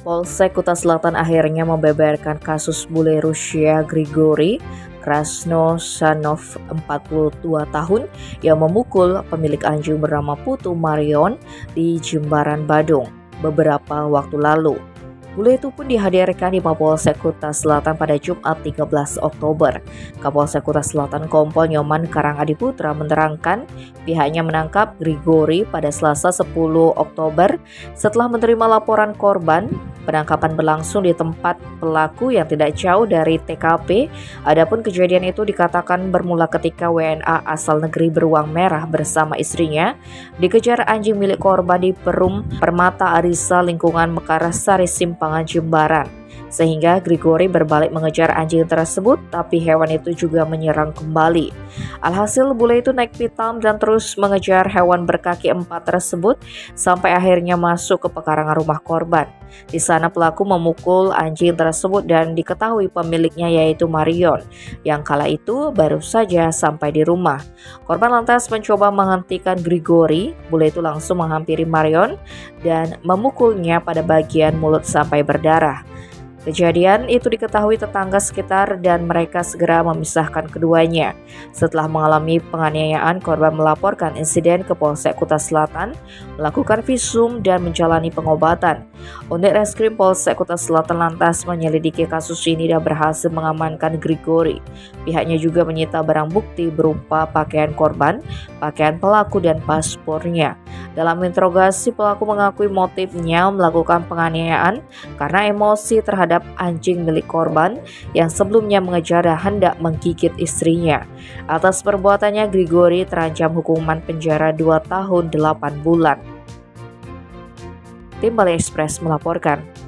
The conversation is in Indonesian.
Polsek Kuta Selatan akhirnya membeberkan kasus bule Rusia Grigori Krasnosanov 42 tahun yang memukul pemilik anjing bernama Putu Marion di Jembaran Badung beberapa waktu lalu. Bule itu pun dihadirkan di Mapolsek Kuta Selatan pada Jumat 13 Oktober. Kapolsek Kuta Selatan Kompol Nyoman Karangadiputra menerangkan pihaknya menangkap Grigori pada Selasa 10 Oktober setelah menerima laporan korban Penangkapan berlangsung di tempat pelaku yang tidak jauh dari TKP. Adapun kejadian itu dikatakan bermula ketika WNA asal negeri beruang merah bersama istrinya dikejar anjing milik korban di Perum Permata Arisa lingkungan Mekarsari Simpangan Jembaran sehingga Grigori berbalik mengejar anjing tersebut tapi hewan itu juga menyerang kembali. Alhasil bule itu naik pitam dan terus mengejar hewan berkaki empat tersebut sampai akhirnya masuk ke pekarangan rumah korban. Di sana pelaku memukul anjing tersebut dan diketahui pemiliknya yaitu Marion yang kala itu baru saja sampai di rumah. Korban lantas mencoba menghentikan Grigori, bule itu langsung menghampiri Marion dan memukulnya pada bagian mulut sampai berdarah. Kejadian itu diketahui tetangga sekitar dan mereka segera memisahkan keduanya. Setelah mengalami penganiayaan, korban melaporkan insiden ke Polsek Kuta Selatan, melakukan visum dan menjalani pengobatan. Unit Reskrim Polsek Kuta Selatan lantas menyelidiki kasus ini dan berhasil mengamankan Grigori. Pihaknya juga menyita barang bukti berupa pakaian korban, pakaian pelaku dan paspornya. Dalam interogasi, pelaku mengakui motifnya melakukan penganiayaan karena emosi terhadap anjing milik korban yang sebelumnya mengejar dan hendak menggigit istrinya. Atas perbuatannya, Grigori terancam hukuman penjara 2 tahun 8 bulan. Tim Bali Express melaporkan.